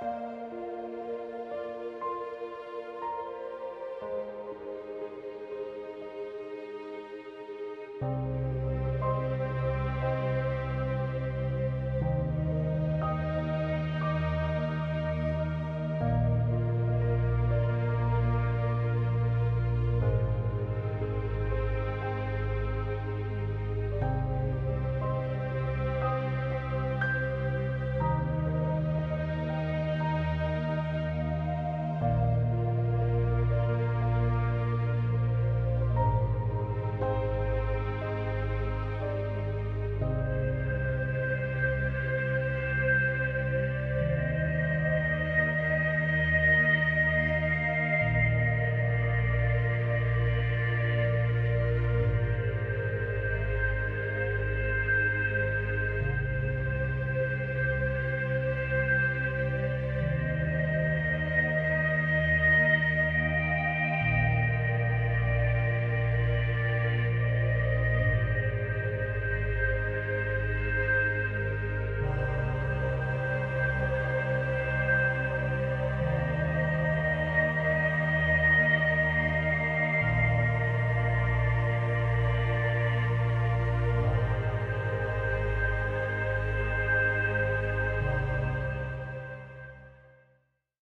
Música